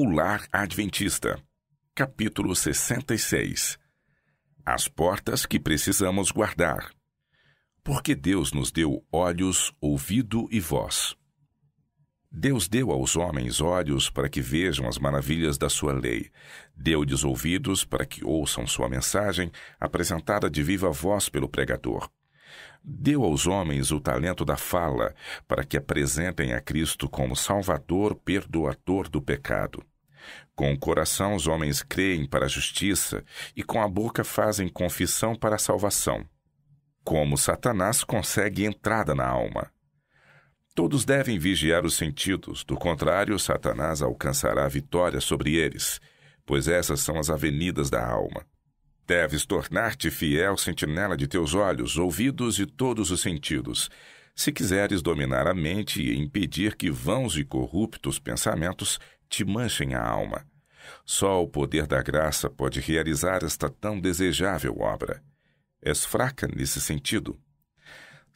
O Lar Adventista, capítulo 66 As portas que precisamos guardar. Porque Deus nos deu olhos, ouvido e voz. Deus deu aos homens olhos para que vejam as maravilhas da sua lei. Deu-lhes ouvidos para que ouçam sua mensagem, apresentada de viva voz pelo pregador. Deu aos homens o talento da fala, para que apresentem a Cristo como Salvador, perdoador do pecado. Com o coração os homens creem para a justiça e com a boca fazem confissão para a salvação. Como Satanás consegue entrada na alma. Todos devem vigiar os sentidos, do contrário, Satanás alcançará vitória sobre eles, pois essas são as avenidas da alma. Deves tornar-te fiel sentinela de teus olhos, ouvidos e todos os sentidos, se quiseres dominar a mente e impedir que vãos e corruptos pensamentos te manchem a alma. Só o poder da graça pode realizar esta tão desejável obra. És fraca nesse sentido.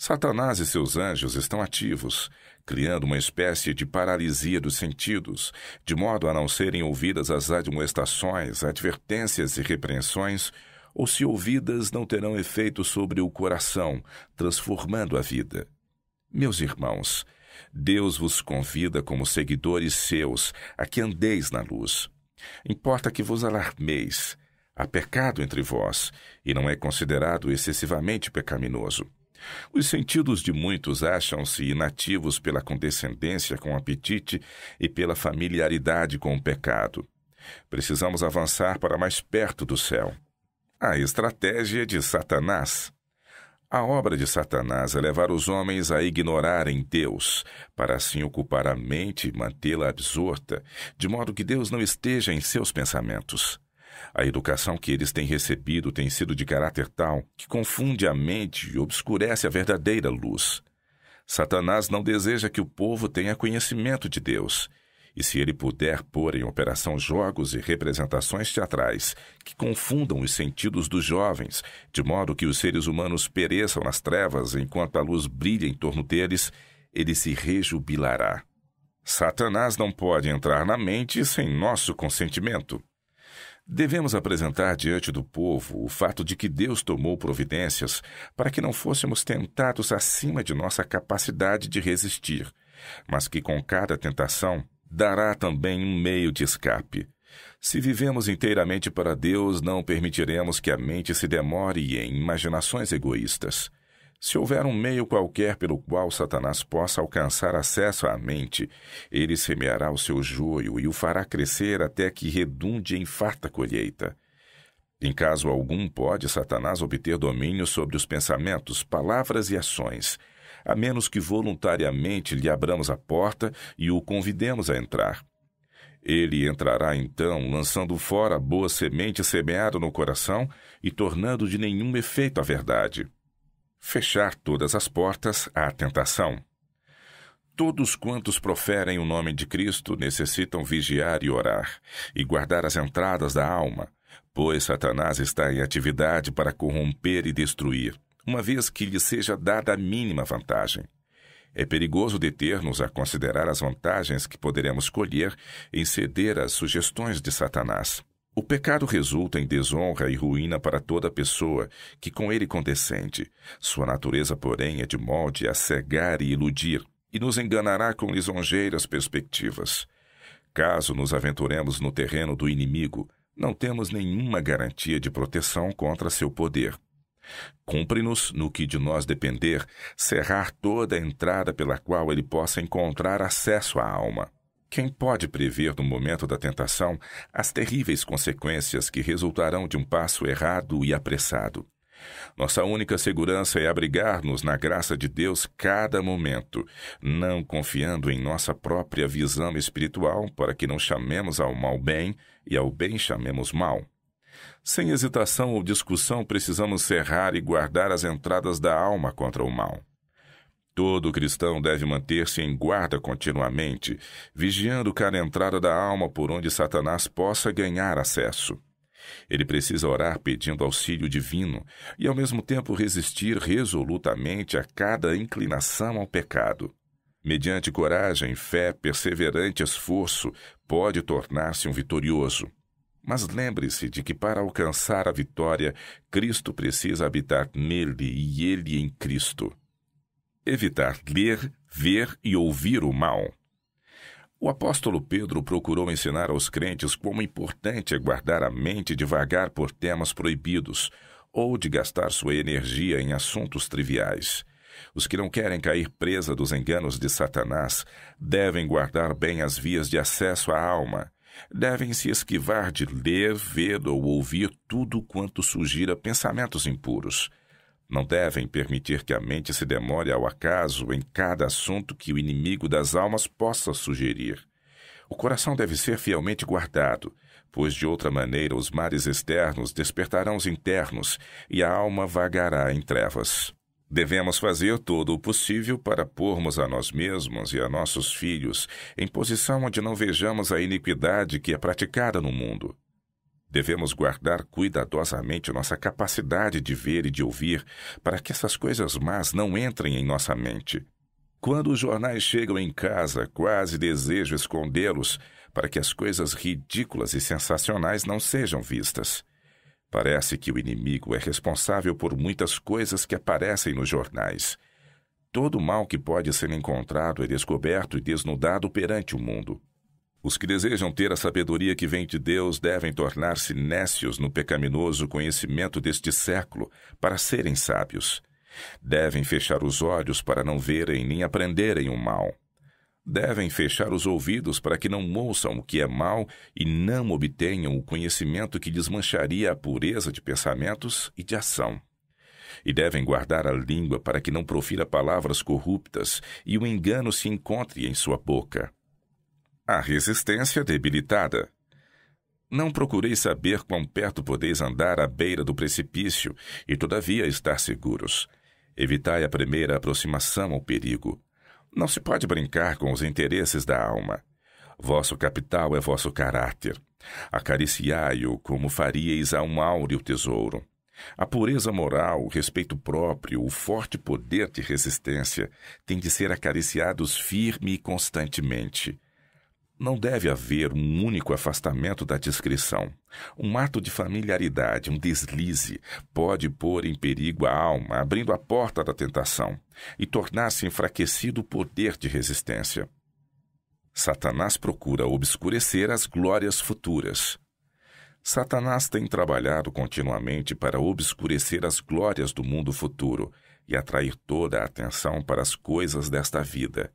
Satanás e seus anjos estão ativos, criando uma espécie de paralisia dos sentidos, de modo a não serem ouvidas as admoestações, advertências e repreensões, ou se ouvidas não terão efeito sobre o coração, transformando a vida. Meus irmãos, Deus vos convida como seguidores seus a que andeis na luz. Importa que vos alarmeis. Há pecado entre vós, e não é considerado excessivamente pecaminoso. Os sentidos de muitos acham-se inativos pela condescendência com o apetite e pela familiaridade com o pecado. Precisamos avançar para mais perto do céu. A estratégia de Satanás. A obra de Satanás é levar os homens a ignorarem Deus, para assim ocupar a mente e mantê-la absorta, de modo que Deus não esteja em seus pensamentos. A educação que eles têm recebido tem sido de caráter tal que confunde a mente e obscurece a verdadeira luz. Satanás não deseja que o povo tenha conhecimento de Deus. E se ele puder pôr em operação jogos e representações teatrais que confundam os sentidos dos jovens, de modo que os seres humanos pereçam nas trevas enquanto a luz brilha em torno deles, ele se rejubilará. Satanás não pode entrar na mente sem nosso consentimento. Devemos apresentar diante do povo o fato de que Deus tomou providências para que não fôssemos tentados acima de nossa capacidade de resistir, mas que com cada tentação dará também um meio de escape. Se vivemos inteiramente para Deus, não permitiremos que a mente se demore em imaginações egoístas. Se houver um meio qualquer pelo qual Satanás possa alcançar acesso à mente, ele semeará o seu joio e o fará crescer até que redunde em farta colheita. Em caso algum, pode Satanás obter domínio sobre os pensamentos, palavras e ações, a menos que voluntariamente lhe abramos a porta e o convidemos a entrar. Ele entrará então, lançando fora a boa semente semeada no coração e tornando de nenhum efeito a verdade fechar todas as portas à tentação. Todos quantos proferem o nome de Cristo necessitam vigiar e orar, e guardar as entradas da alma, pois Satanás está em atividade para corromper e destruir, uma vez que lhe seja dada a mínima vantagem. É perigoso deter-nos a considerar as vantagens que poderemos colher em ceder às sugestões de Satanás. O pecado resulta em desonra e ruína para toda pessoa que com ele condescende. Sua natureza, porém, é de molde a cegar e iludir, e nos enganará com lisonjeiras perspectivas. Caso nos aventuremos no terreno do inimigo, não temos nenhuma garantia de proteção contra seu poder. Cumpre-nos, no que de nós depender, cerrar toda a entrada pela qual ele possa encontrar acesso à alma. Quem pode prever no momento da tentação as terríveis consequências que resultarão de um passo errado e apressado? Nossa única segurança é abrigar-nos na graça de Deus cada momento, não confiando em nossa própria visão espiritual para que não chamemos ao mal bem e ao bem chamemos mal. Sem hesitação ou discussão, precisamos cerrar e guardar as entradas da alma contra o mal. Todo cristão deve manter-se em guarda continuamente, vigiando cada entrada da alma por onde Satanás possa ganhar acesso. Ele precisa orar pedindo auxílio divino e, ao mesmo tempo, resistir resolutamente a cada inclinação ao pecado. Mediante coragem, fé, perseverante esforço, pode tornar-se um vitorioso. Mas lembre-se de que para alcançar a vitória, Cristo precisa habitar nele e ele em Cristo. Evitar ler, ver e ouvir o mal. O apóstolo Pedro procurou ensinar aos crentes como importante é guardar a mente devagar por temas proibidos ou de gastar sua energia em assuntos triviais. Os que não querem cair presa dos enganos de Satanás devem guardar bem as vias de acesso à alma. Devem se esquivar de ler, ver ou ouvir tudo quanto sugira pensamentos impuros. Não devem permitir que a mente se demore ao acaso em cada assunto que o inimigo das almas possa sugerir. O coração deve ser fielmente guardado, pois de outra maneira os mares externos despertarão os internos e a alma vagará em trevas. Devemos fazer todo o possível para pormos a nós mesmos e a nossos filhos em posição onde não vejamos a iniquidade que é praticada no mundo. Devemos guardar cuidadosamente nossa capacidade de ver e de ouvir, para que essas coisas más não entrem em nossa mente. Quando os jornais chegam em casa, quase desejo escondê-los, para que as coisas ridículas e sensacionais não sejam vistas. Parece que o inimigo é responsável por muitas coisas que aparecem nos jornais. Todo mal que pode ser encontrado é descoberto e desnudado perante o mundo. Os que desejam ter a sabedoria que vem de Deus devem tornar-se nécios no pecaminoso conhecimento deste século para serem sábios. Devem fechar os olhos para não verem nem aprenderem o mal. Devem fechar os ouvidos para que não ouçam o que é mal e não obtenham o conhecimento que desmancharia a pureza de pensamentos e de ação. E devem guardar a língua para que não profira palavras corruptas e o engano se encontre em sua boca a resistência debilitada. Não procureis saber quão perto podeis andar à beira do precipício e, todavia, estar seguros. Evitai a primeira aproximação ao perigo. Não se pode brincar com os interesses da alma. Vosso capital é vosso caráter. Acariciai-o como faríeis a um áureo tesouro. A pureza moral, o respeito próprio, o forte poder de resistência têm de ser acariciados firme e constantemente. Não deve haver um único afastamento da discrição. Um ato de familiaridade, um deslize, pode pôr em perigo a alma, abrindo a porta da tentação e tornar-se enfraquecido o poder de resistência. Satanás procura obscurecer as glórias futuras. Satanás tem trabalhado continuamente para obscurecer as glórias do mundo futuro e atrair toda a atenção para as coisas desta vida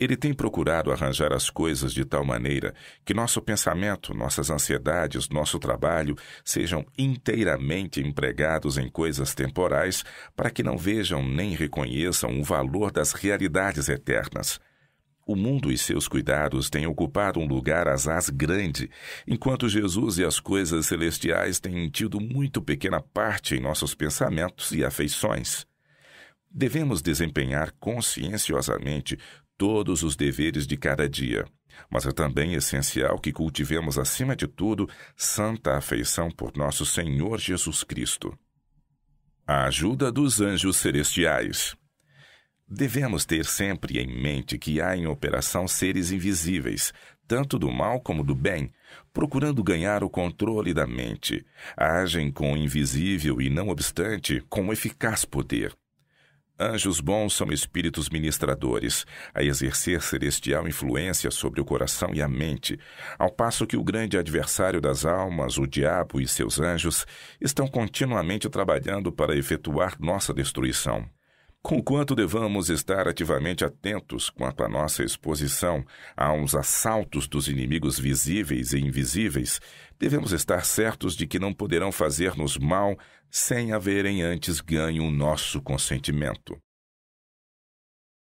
ele tem procurado arranjar as coisas de tal maneira que nosso pensamento, nossas ansiedades, nosso trabalho sejam inteiramente empregados em coisas temporais para que não vejam nem reconheçam o valor das realidades eternas. O mundo e seus cuidados têm ocupado um lugar asaz grande, enquanto Jesus e as coisas celestiais têm tido muito pequena parte em nossos pensamentos e afeições. Devemos desempenhar conscienciosamente todos os deveres de cada dia. Mas é também essencial que cultivemos, acima de tudo, santa afeição por nosso Senhor Jesus Cristo. A ajuda dos anjos celestiais. Devemos ter sempre em mente que há em operação seres invisíveis, tanto do mal como do bem, procurando ganhar o controle da mente. Agem com invisível e, não obstante, com eficaz poder. Anjos bons são espíritos ministradores, a exercer celestial influência sobre o coração e a mente, ao passo que o grande adversário das almas, o diabo e seus anjos, estão continuamente trabalhando para efetuar nossa destruição. Conquanto devamos estar ativamente atentos quanto à nossa exposição aos assaltos dos inimigos visíveis e invisíveis, devemos estar certos de que não poderão fazer-nos mal sem haverem antes ganho o nosso consentimento.